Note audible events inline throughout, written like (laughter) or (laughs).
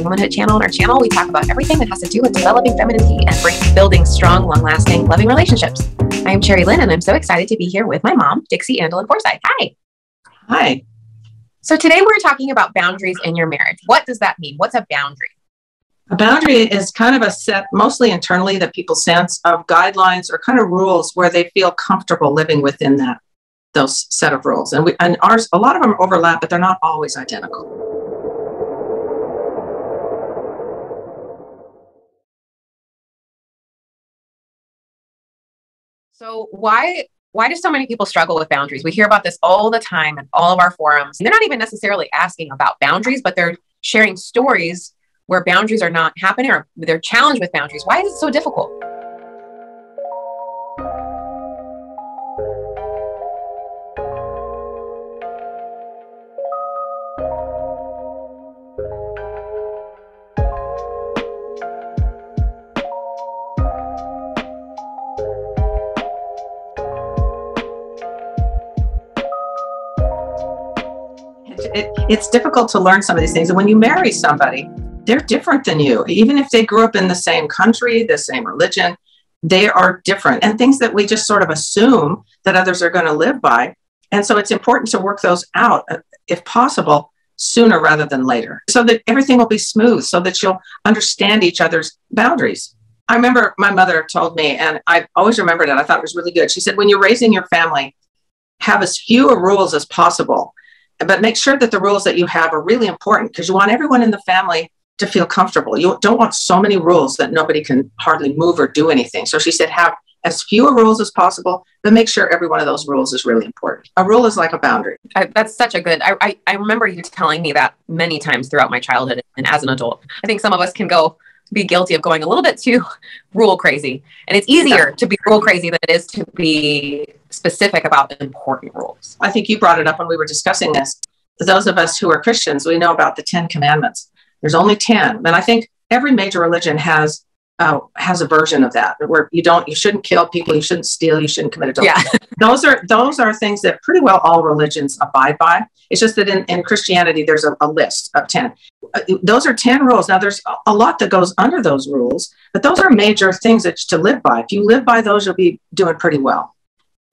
welcome back to the Fascinating Womanhood channel. On our channel, we talk about everything that has to do with developing femininity and building strong, long lasting, loving relationships. I am Cherry Lynn, and I'm so excited to be here with my mom, Dixie Andelin Forsyth. Hi. Hi. So, today we're talking about boundaries in your marriage. What does that mean? What's a boundary? A boundary is kind of a set, mostly internally, that people sense of guidelines or kind of rules where they feel comfortable living within that those set of rules. And we and ours, a lot of them overlap, but they're not always identical. So why why do so many people struggle with boundaries? We hear about this all the time in all of our forums. They're not even necessarily asking about boundaries, but they're sharing stories where boundaries are not happening or they're challenged with boundaries. Why is it so difficult? It, it's difficult to learn some of these things. And when you marry somebody, they're different than you. Even if they grew up in the same country, the same religion, they are different. And things that we just sort of assume that others are going to live by. And so it's important to work those out, uh, if possible, sooner rather than later, so that everything will be smooth, so that you'll understand each other's boundaries. I remember my mother told me, and I always remembered it, I thought it was really good. She said, when you're raising your family, have as few rules as possible but make sure that the rules that you have are really important because you want everyone in the family to feel comfortable. You don't want so many rules that nobody can hardly move or do anything. So she said, have as few rules as possible, but make sure every one of those rules is really important. A rule is like a boundary. I, that's such a good. I, I, I remember you telling me that many times throughout my childhood and as an adult. I think some of us can go be guilty of going a little bit too (laughs) rule crazy. And it's easier to be rule crazy than it is to be specific about important rules. I think you brought it up when we were discussing this. Those of us who are Christians, we know about the 10 commandments. There's only 10. And I think every major religion has uh, has a version of that where you don't you shouldn't kill people you shouldn't steal you shouldn't commit adultery yeah. (laughs) those are those are things that pretty well all religions abide by it's just that in, in christianity there's a, a list of 10 uh, those are 10 rules now there's a lot that goes under those rules but those are major things that to live by if you live by those you'll be doing pretty well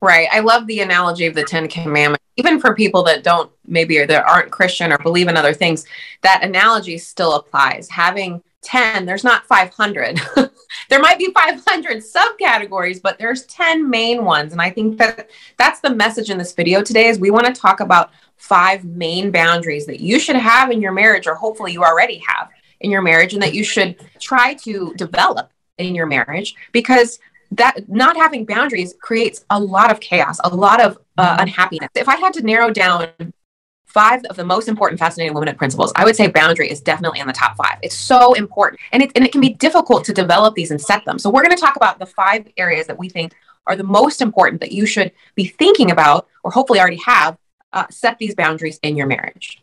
right. I love the analogy of the 10 commandments. Even for people that don't maybe or that aren't christian or believe in other things that analogy still applies. Having 10 there's not 500 (laughs) there might be 500 subcategories but there's 10 main ones. And i think that that's the message in this video today is we want to talk about five main boundaries that you should have in your marriage or hopefully you already have in your marriage and that you should try to develop in your marriage. Because that not having boundaries creates a lot of chaos a lot of uh, unhappiness. If i had to narrow down five of the most important fascinating womanhood principles i would say boundary is definitely in the top five. It's so important and it, and it can be difficult to develop these and set them. So we're going to talk about the five areas that we think are the most important that you should be thinking about or hopefully already have uh, set these boundaries in your marriage.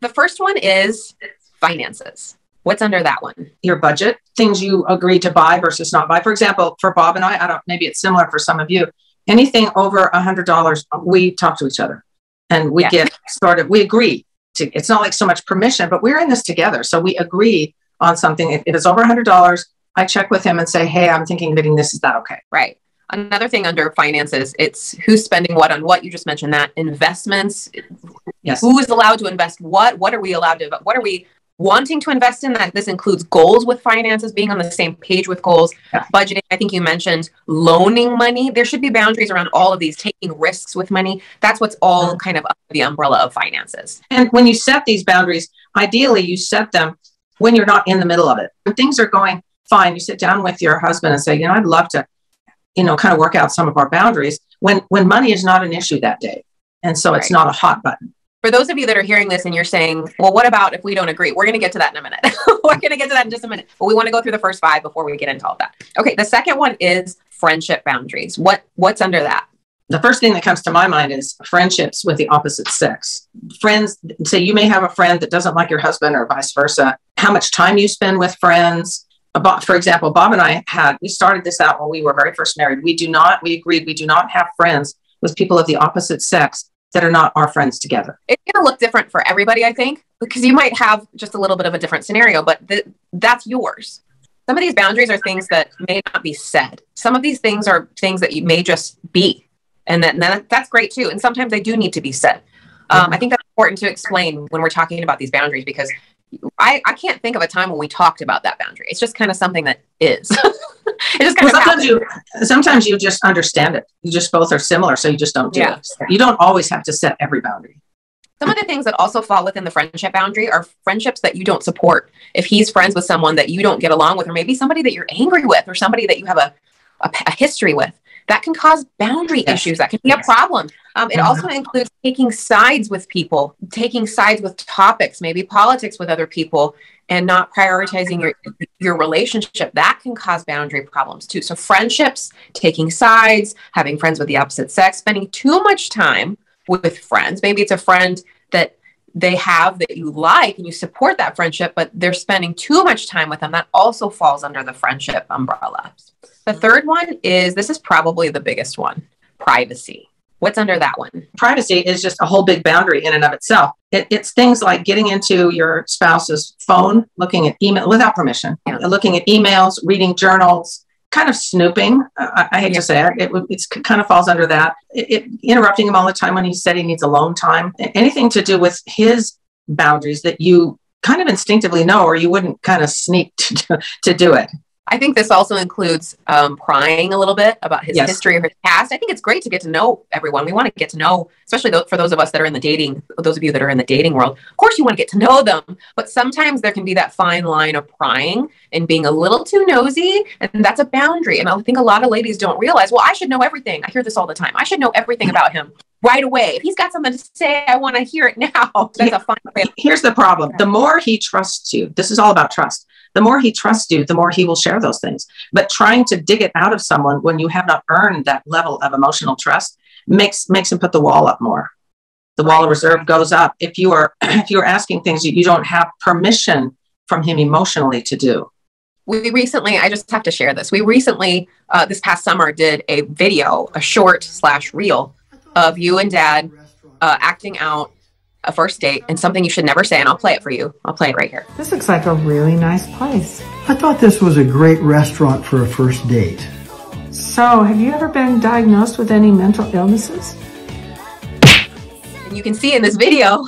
The first one is finances what's under that one your budget things you agree to buy versus not buy for example for bob and i i don't maybe it's similar for some of you anything over a hundred dollars we talk to each other and we yeah. get started. We agree to. It's not like so much permission, but we're in this together, so we agree on something. If, if it's over a hundred dollars, I check with him and say, "Hey, I'm thinking of getting this. Is that okay?" Right. Another thing under finances, it's who's spending what on what. You just mentioned that investments. Yes. Who is allowed to invest what? What are we allowed to? What are we wanting to invest in that this includes goals with finances being on the same page with goals budgeting i think you mentioned loaning money. There should be boundaries around all of these taking risks with money. That's what's all kind of under the umbrella of finances. And when you set these boundaries ideally you set them when you're not in the middle of it. When things are going fine you sit down with your husband and say you know i'd love to you know kind of work out some of our boundaries when when money is not an issue that day. And so it's not a hot button for those of you that are hearing this and you're saying, well, what about if we don't agree? We're going to get to that in a minute. (laughs) We're going to get to that in just a minute. But we want to go through the first five before we get into all that. Okay. The second one is friendship boundaries. What What's under that? The first thing that comes to my mind is friendships with the opposite sex. Friends, say you may have a friend that doesn't like your husband or vice versa. How much time you spend with friends. For example, Bob and I had, we started this out when we were very first married. We do not, we agreed we do not have friends with people of the opposite sex that are not our friends together. It's going to look different for everybody, I think, because you might have just a little bit of a different scenario, but th- that's yours. Some of these boundaries are things that may not be said. Some of these things are things that you may just be. And, that, that, that's great too. And sometimes they do need to be said. Um, I think that's important to explain when we're talking about these boundaries because I, I can't think of a time when we talked about that boundary. It's just kind of something that is. (laughs) it just kind well, of sometimes you sometimes you just understand it. You just both are similar, so you just don't do yeah. it. You don't always have to set every boundary. Some of the things that also fall within the friendship boundary are friendships that you don't support. If he's friends with someone that you don't get along with, or maybe somebody that you're angry with, or somebody that you have a, a, a history with, that can cause boundary yes. issues. That can be yes. a problem. Um, it mm-hmm. also includes taking sides with people, taking sides with topics, maybe politics with other people, and not prioritizing your your relationship. That can cause boundary problems too. So friendships, taking sides, having friends with the opposite sex, spending too much time with friends. Maybe it's a friend that they have that you like and you support that friendship, but they're spending too much time with them. That also falls under the friendship umbrella. The third one is this is probably the biggest one privacy. What's under that one? Privacy is just a whole big boundary in and of itself. It, it's things like getting into your spouse's phone, looking at email without permission, yeah. looking at emails, reading journals, kind of snooping. I, I hate yeah. to say it, it it's, kind of falls under that. It, it, interrupting him all the time when he said he needs alone time. Anything to do with his boundaries that you kind of instinctively know, or you wouldn't kind of sneak (laughs) to, to do it. I think this also includes um, prying a little bit about his yes. history or his past. I think it's great to get to know everyone. We want to get to know, especially th- for those of us that are in the dating, those of you that are in the dating world. Of course, you want to get to know them, but sometimes there can be that fine line of prying and being a little too nosy, and that's a boundary. And I think a lot of ladies don't realize, well, I should know everything. I hear this all the time. I should know everything about him right away. If he's got something to say, I want to hear it now. (laughs) That's a fine. Here's the problem: the more he trusts you, this is all about trust the more he trusts you, the more he will share those things. But trying to dig it out of someone when you have not earned that level of emotional trust makes makes him put the wall up more. The wall of reserve goes up if you are (clears throat) if you're asking things that you don't have permission from him emotionally to do. We recently, I just have to share this. We recently, uh, this past summer, did a video, a short slash reel of you and dad uh, acting out a first date and something you should never say, and I'll play it for you. I'll play it right here. This looks like a really nice place. I thought this was a great restaurant for a first date. So, have you ever been diagnosed with any mental illnesses? And you can see in this video,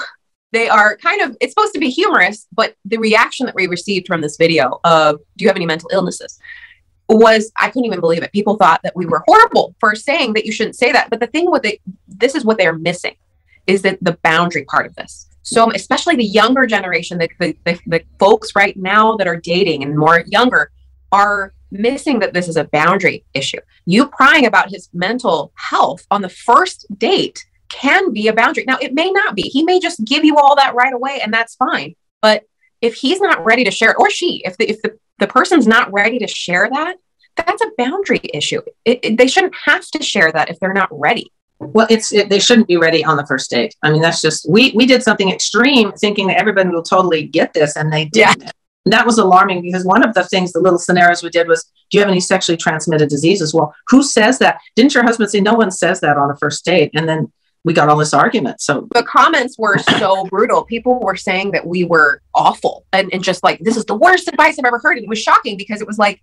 they are kind of, it's supposed to be humorous, but the reaction that we received from this video of, do you have any mental illnesses? was I couldn't even believe it. People thought that we were horrible for saying that you shouldn't say that. But the thing with it, this is what they're missing is that the boundary part of this. So um, especially the younger generation, the, the, the, the folks right now that are dating and more younger are missing that this is a boundary issue. You prying about his mental health on the first date can be a boundary. Now, it may not be. He may just give you all that right away, and that's fine. But if he's not ready to share it, or she, if the, if the, the person's not ready to share that, that's a boundary issue. It, it, they shouldn't have to share that if they're not ready. Well, it's it, they shouldn't be ready on the first date. I mean, that's just we we did something extreme, thinking that everybody will totally get this, and they didn't. Yeah. That was alarming because one of the things, the little scenarios we did was, do you have any sexually transmitted diseases? Well, who says that? Didn't your husband say no one says that on a first date? And then we got all this argument. So the comments were so brutal. People were saying that we were awful and, and just like, this is the worst advice I've ever heard. And it was shocking because it was like,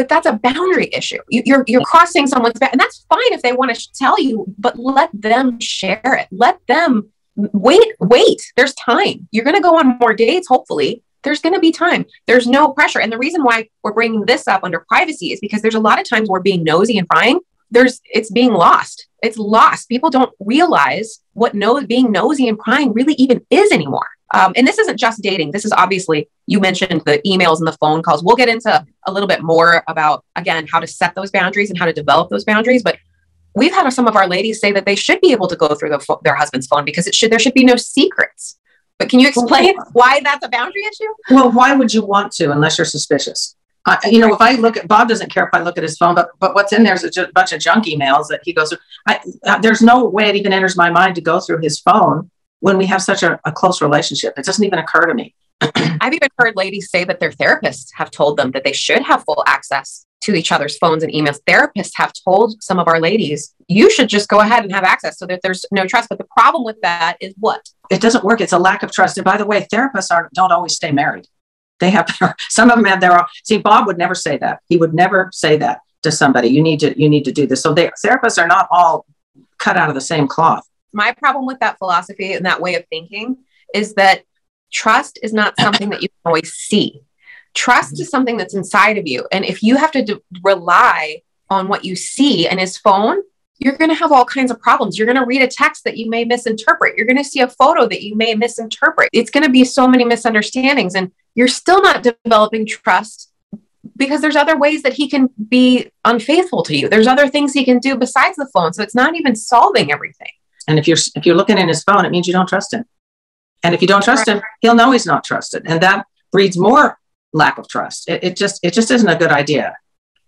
but that's a boundary issue. You, you're you're crossing someone's back, and that's fine if they want to tell you, but let them share it. Let them wait. Wait. There's time. You're going to go on more dates. Hopefully, there's going to be time. There's no pressure. And the reason why we're bringing this up under privacy is because there's a lot of times we're being nosy and prying. There's it's being lost. It's lost. People don't realize what no being nosy and prying really even is anymore. Um, and this isn't just dating. This is obviously, you mentioned the emails and the phone calls. We'll get into a little bit more about, again, how to set those boundaries and how to develop those boundaries. But we've had some of our ladies say that they should be able to go through the fo- their husband's phone because it should there should be no secrets. But can you explain (laughs) why that's a boundary issue? Well, why would you want to unless you're suspicious? Uh, you know, if I look at Bob doesn't care if I look at his phone, but but what's in there is a bunch of junk emails that he goes through. I, uh, there's no way it even enters my mind to go through his phone when we have such a, a close relationship. It doesn't even occur to me. (clears throat) I've even heard ladies say that their therapists have told them that they should have full access to each other's phones and emails. Therapists have told some of our ladies, you should just go ahead and have access so that there's no trust. But the problem with that is what? It doesn't work. It's a lack of trust. And by the way, therapists are, don't always stay married. They have (laughs) some of them have their own. See, Bob would never say that. He would never say that to somebody. You need to you need to do this. So they, therapists are not all cut out of the same cloth. My problem with that philosophy and that way of thinking is that trust is not something that you can always see. Trust is something that's inside of you. And if you have to d- rely on what you see in his phone, you're going to have all kinds of problems. You're going to read a text that you may misinterpret. You're going to see a photo that you may misinterpret. It's going to be so many misunderstandings. And you're still not developing trust because there's other ways that he can be unfaithful to you. There's other things he can do besides the phone. So it's not even solving everything. And if you're if you're looking in his phone, it means you don't trust him. And if you don't trust him, he'll know he's not trusted. And that breeds more lack of trust. It, it just it just isn't a good idea.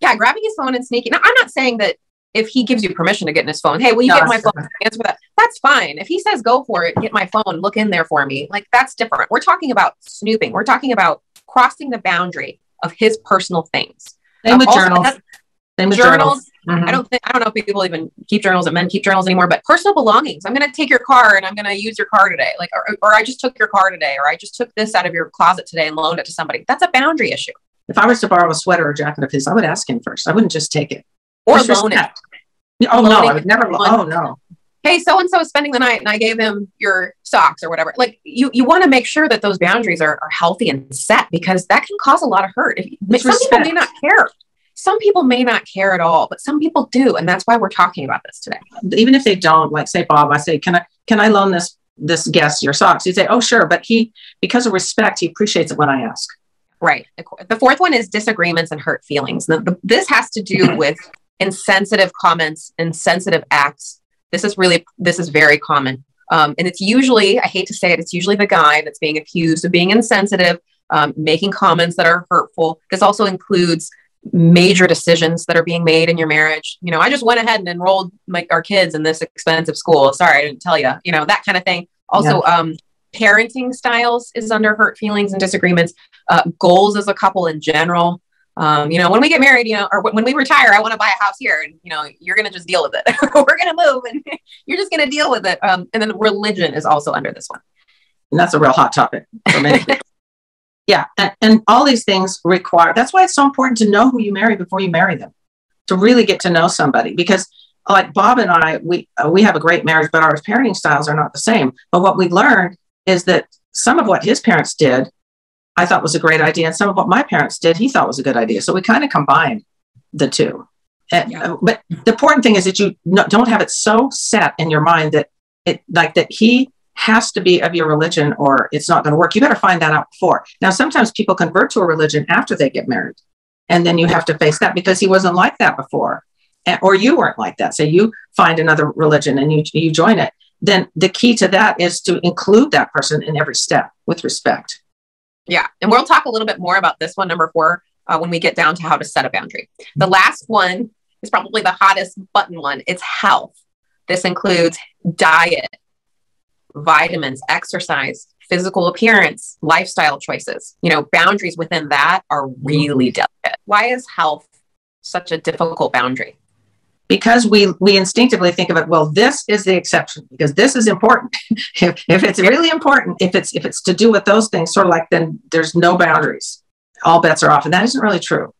Yeah, grabbing his phone and sneaking. Now, I'm not saying that if he gives you permission to get in his phone, hey, will you no, get my phone? Answer that. That's fine. If he says go for it, get my phone, look in there for me. Like that's different. We're talking about snooping. We're talking about crossing the boundary of his personal things. Same with journals. Same with journals. journals. Mm-hmm. I don't think I don't know if people even keep journals and men keep journals anymore, but personal belongings. I'm going to take your car and I'm going to use your car today. Like, or, or I just took your car today, or I just took this out of your closet today and loaned it to somebody. That's a boundary issue. If I was to borrow a sweater or jacket of his, I would ask him first. I wouldn't just take it. Or loan it. Oh no, I would never. Oh no. Hey, so and so is spending the night, and I gave him your socks or whatever. Like you, you want to make sure that those boundaries are, are healthy and set because that can cause a lot of hurt. If, some people may not care some people may not care at all, but some people do, and that's why we're talking about this today. Even if they don't, like say Bob, I say, can I can I loan this this guest your socks? You say, oh sure, but he because of respect, he appreciates it when I ask. Right. The fourth one is disagreements and hurt feelings. This has to do (clears throat) with insensitive comments, insensitive acts. This is really this is very common, um, and it's usually I hate to say it, it's usually the guy that's being accused of being insensitive, um, making comments that are hurtful. This also includes major decisions that are being made in your marriage. You know, I just went ahead and enrolled my, our kids in this expensive school. Sorry, I didn't tell you, you know, that kind of thing. Also, yeah. um, parenting styles is under hurt feelings and disagreements, uh, goals as a couple in general. Um, you know, when we get married, you know, or when we retire, I want to buy a house here, and you know, you're going to just deal with it. (laughs) We're going to move, and (laughs) you're just going to deal with it. Um, and then religion is also under this one. And that's a real hot topic for many people yeah and, and all these things require that's why it's so important to know who you marry before you marry them to really get to know somebody because like bob and i we uh, we have a great marriage but our parenting styles are not the same. But what we learned is that some of what his parents did i thought was a great idea and some of what my parents did he thought was a good idea. So we kind of combined the two. And, yeah. uh, but the important thing is that you no, don't have it so set in your mind that it like that he has to be of your religion or it's not going to work. You better find that out before. Now, sometimes people convert to a religion after they get married. And then you have to face that because he wasn't like that before. Or you weren't like that. So you find another religion and you, you join it. Then the key to that is to include that person in every step with respect. Yeah. And we'll talk a little bit more about this one, number four, uh, when we get down to how to set a boundary. The last one is probably the hottest button one it's health. This includes diet, vitamins, exercise, physical appearance, lifestyle choices. You know, boundaries within that are really mm-hmm. delicate. Why is health such a difficult boundary? Because we we instinctively think of it, well, this is the exception because this is important. (laughs) if, if it's really important, if it's if it's to do with those things, sort of like then there's no boundaries. All bets are off. And that isn't really true.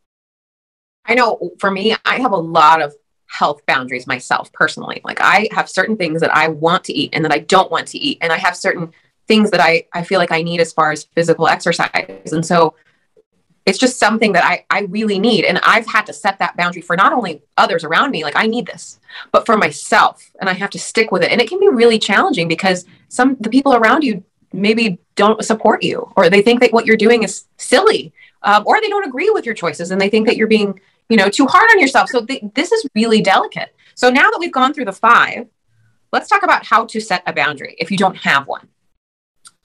I know for me, I have a lot of health boundaries myself personally. Like I have certain things that I want to eat and that I don't want to eat. And I have certain things that I, I feel like I need as far as physical exercise. And so it's just something that I, I really need. And I've had to set that boundary for not only others around me, like I need this, but for myself. And I have to stick with it. And it can be really challenging because some the people around you maybe don't support you or they think that what you're doing is silly um, or they don't agree with your choices and they think that you're being you know, too hard on yourself. So th- this is really delicate. So now that we've gone through the five, let's talk about how to set a boundary if you don't have one.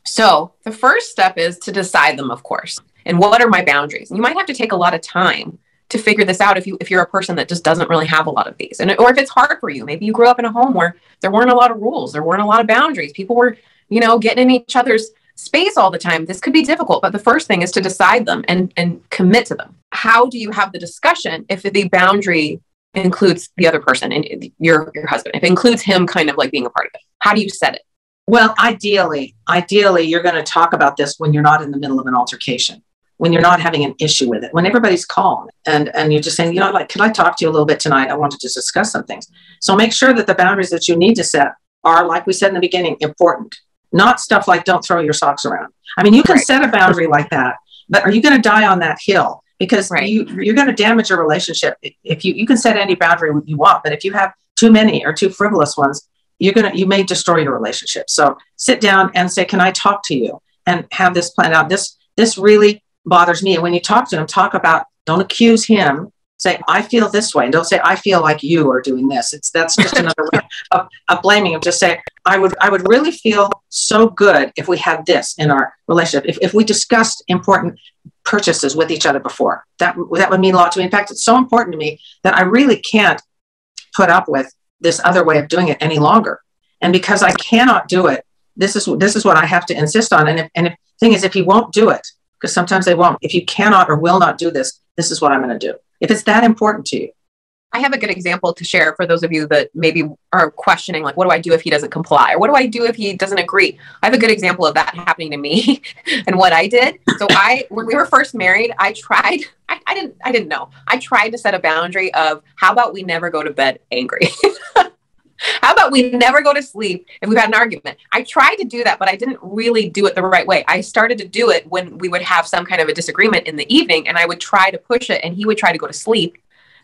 So the first step is to decide them, of course. And what are my boundaries? And you might have to take a lot of time to figure this out if you if you're a person that just doesn't really have a lot of these. And or if it's hard for you, maybe you grew up in a home where there weren't a lot of rules, there weren't a lot of boundaries. People were, you know, getting in each other's space all the time, this could be difficult. But the first thing is to decide them and, and commit to them. How do you have the discussion if the boundary includes the other person and your, your husband, if it includes him kind of like being a part of it? How do you set it? Well, ideally, ideally, you're going to talk about this when you're not in the middle of an altercation, when you're not having an issue with it, when everybody's calm and, and you're just saying, you know, like, can I talk to you a little bit tonight? I wanted to discuss some things. So make sure that the boundaries that you need to set are, like we said in the beginning, important, not stuff like don't throw your socks around. I mean, you can right. set a boundary like that, but are you going to die on that hill? Because right. you, you're going to damage your relationship. If you, you can set any boundary you want, but if you have too many or too frivolous ones, you're going to, you may destroy your relationship. So sit down and say, can I talk to you and have this planned out? This, this really bothers me. And when you talk to him, talk about, don't accuse him say i feel this way and don't say i feel like you are doing this. It's that's just (laughs) another way of, of blaming him just say i would i would really feel so good if we had this in our relationship if, if we discussed important purchases with each other before. That that would mean a lot to me. In fact it's so important to me that i really can't put up with this other way of doing it any longer. And because i cannot do it this is this is what i have to insist on. And if, and if thing is if you won't do it because sometimes they won't if you cannot or will not do this this is what i'm going to do if it's that important to you. I have a good example to share for those of you that maybe are questioning, like, what do I do if he doesn't comply? Or what do I do if he doesn't agree? I have a good example of that happening to me (laughs) and what I did. So (laughs) I, when we were first married, I tried, (laughs) I, I didn't, I didn't know. I tried to set a boundary of how about we never go to bed angry? (laughs) How about we never go to sleep if we've had an argument? I tried to do that, but I didn't really do it the right way. I started to do it when we would have some kind of a disagreement in the evening, and I would try to push it, and he would try to go to sleep,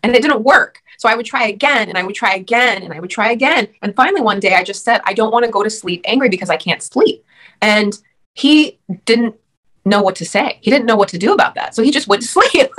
and it didn't work. So I would try again, and I would try again, and I would try again. And finally, one day I just said, I don't want to go to sleep angry because I can't sleep. And he didn't know what to say. He didn't know what to do about that. So he just went to (laughs) sleep.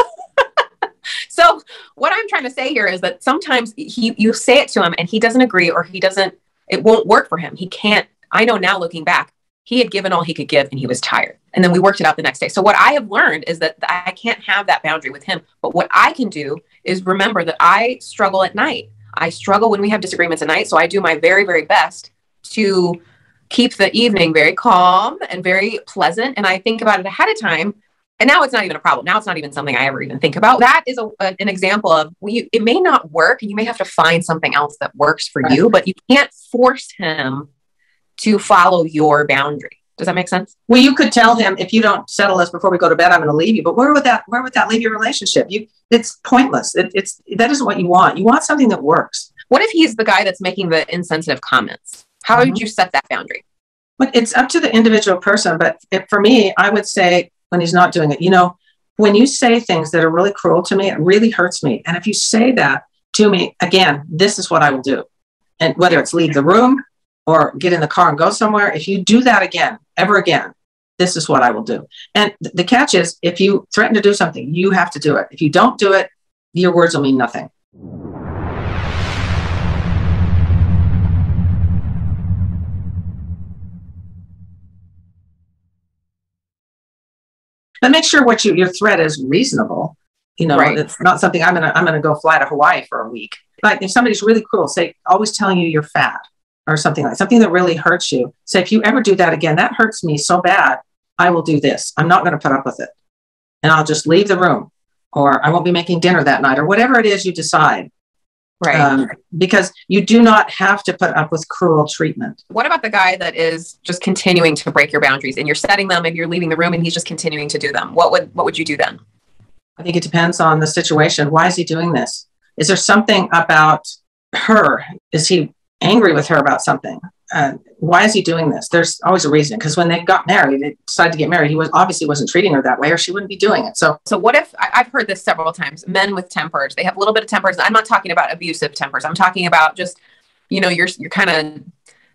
(laughs) so what I'm trying to say here is that sometimes he you say it to him and he doesn't agree or he doesn't it won't work for him. He can't I know now looking back, he had given all he could give and he was tired. And then we worked it out the next day. So what I have learned is that I can't have that boundary with him. But what I can do is remember that I struggle at night. I struggle when we have disagreements at night. So I do my very, very best to keep the evening very calm and very pleasant. And I think about it ahead of time and now it's not even a problem. Now it's not even something i ever even think about. That is a, a, an example of we, it may not work and you may have to find something else that works for right. you but you can't force him to follow your boundary. Does that make sense? Well you could tell him if you don't settle this before we go to bed i'm going to leave you. But where would that where would that leave your relationship? You it's pointless. It, it's that isn't what you want. You want something that works. What if he's the guy that's making the insensitive comments? How mm-hmm. would you set that boundary? But it's up to the individual person but if, for me i would say when he's not doing it. You know, when you say things that are really cruel to me, it really hurts me. And if you say that to me again, this is what I will do. And whether it's leave the room or get in the car and go somewhere, if you do that again, ever again, this is what I will do. And th- the catch is if you threaten to do something, you have to do it. If you don't do it, your words will mean nothing. But make sure what you, your threat is reasonable. You know, right. it's not something I'm gonna I'm gonna go fly to Hawaii for a week. Like if somebody's really cruel, say always telling you you're fat or something like something that really hurts you. Say if you ever do that again, that hurts me so bad. I will do this. I'm not going to put up with it, and I'll just leave the room, or I won't be making dinner that night, or whatever it is you decide. Right. Um, because you do not have to put up with cruel treatment. What about the guy that is just continuing to break your boundaries and you're setting them, and you're leaving the room and he's just continuing to do them? What would what would you do then? I think it depends on the situation. Why is he doing this? Is there something about her? Is he angry with her about something? Uh, why is he doing this? There's always a reason because when they got married, they decided to get married. He was obviously wasn't treating her that way, or she wouldn't be doing it. So, so what if I've heard this several times? Men with tempers, they have a little bit of tempers. I'm not talking about abusive tempers. I'm talking about just, you know, you're you're kind of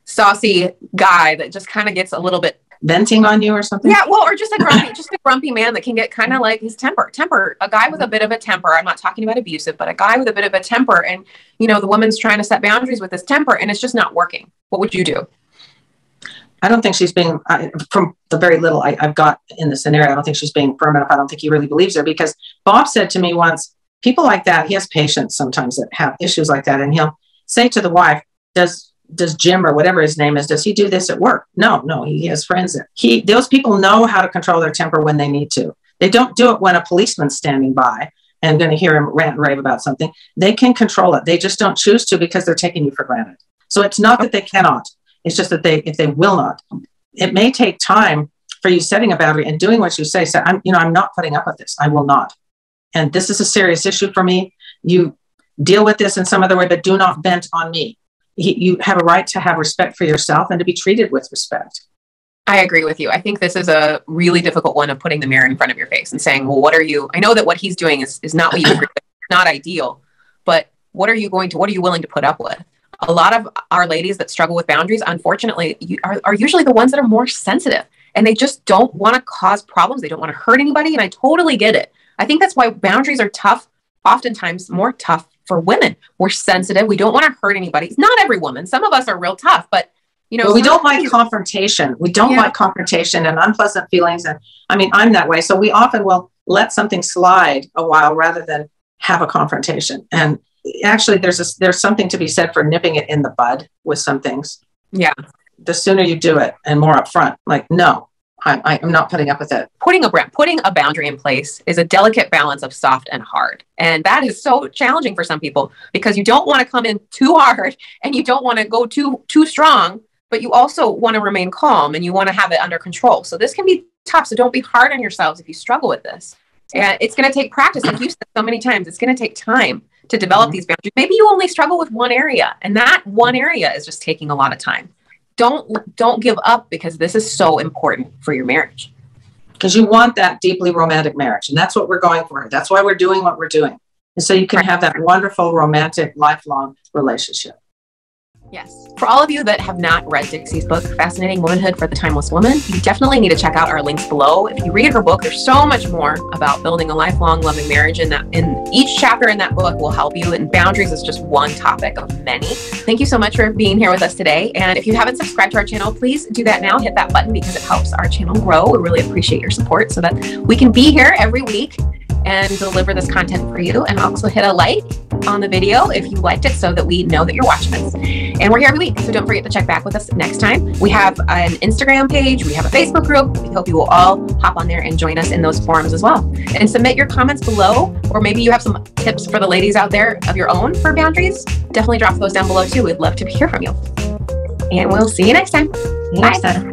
saucy guy that just kind of gets a little bit venting on you or something? Yeah, well, or just a grumpy, just a grumpy man that can get kind of like his temper. Temper. A guy with a bit of a temper. I'm not talking about abusive, but a guy with a bit of a temper, and you know, the woman's trying to set boundaries with his temper, and it's just not working. What would you do? I don't think she's being, I, from the very little I, have got in the scenario, I don't think she's being firm enough. I don't think he really believes her because Bob said to me once, people like that, he has patients sometimes that have issues like that. And he'll say to the wife, does, does Jim or whatever his name is, does he do this at work? No, no, he has friends. He those people know how to control their temper when they need to. They don't do it when a policeman's standing by and going to hear him rant and rave about something. They can control it. They just don't choose to because they're taking you for granted. So it's not that they cannot. It's just that they if they will not. It may take time for you setting a boundary and doing what you say. So I'm, you know, I'm not putting up with this. I will not. And this is a serious issue for me. You deal with this in some other way, but do not vent on me. You have a right to have respect for yourself and to be treated with respect. I agree with you. I think this is a really difficult one of putting the mirror in front of your face and saying, well, what are you? I know that what he's doing is, is not what you agree with, not ideal, but what are you going to, what are you willing to put up with? A lot of our ladies that struggle with boundaries, unfortunately, are, are usually the ones that are more sensitive and they just don't want to cause problems. They don't want to hurt anybody. And I totally get it. I think that's why boundaries are tough, oftentimes more tough for women. We're sensitive. We don't want to hurt anybody. It's not every woman. Some of us are real tough, but you know, well, we don't like confrontation. We don't yeah. like confrontation and unpleasant feelings. And I mean, I'm that way. So we often will let something slide a while rather than have a confrontation. And actually, there's a, there's something to be said for nipping it in the bud with some things. Yeah. The sooner you do it and more upfront, like, no, I, am not putting up with it. Putting a putting a boundary in place is a delicate balance of soft and hard, and that is so challenging for some people because you don't want to come in too hard and you don't want to go too too strong, but you also want to remain calm and you want to have it under control. So this can be tough. So don't be hard on yourselves if you struggle with this. And it's going to take practice, like you said so many times. It's going to take time to develop mm-hmm. these boundaries. Maybe you only struggle with one area, and that one area is just taking a lot of time don't don't give up because this is so important for your marriage. Because you want that deeply romantic marriage and that's what we're going for. That's why we're doing what we're doing and so you can have that wonderful romantic lifelong relationship Yes. For all of you that have not read Dixie's book, Fascinating Womanhood for the Timeless Woman, you definitely need to check out our links below. If you read her book, there's so much more about building a lifelong loving marriage and that in each chapter in that book will help you and boundaries is just one topic of many. Thank you so much for being here with us today. And if you haven't subscribed to our channel, please do that now. Hit that button because it helps our channel grow. We really appreciate your support so that we can be here every week and deliver this content for you. And also hit a like on the video if you liked it so that we know that you're watching us. And we're here every week, so don't forget to check back with us next time. We have an Instagram page, we have a Facebook group. We hope you will all hop on there and join us in those forums as well. And submit your comments below, or maybe you have some tips for the ladies out there of your own for boundaries. Definitely drop those down below too. We'd love to hear from you. And we'll see you next time. Bye.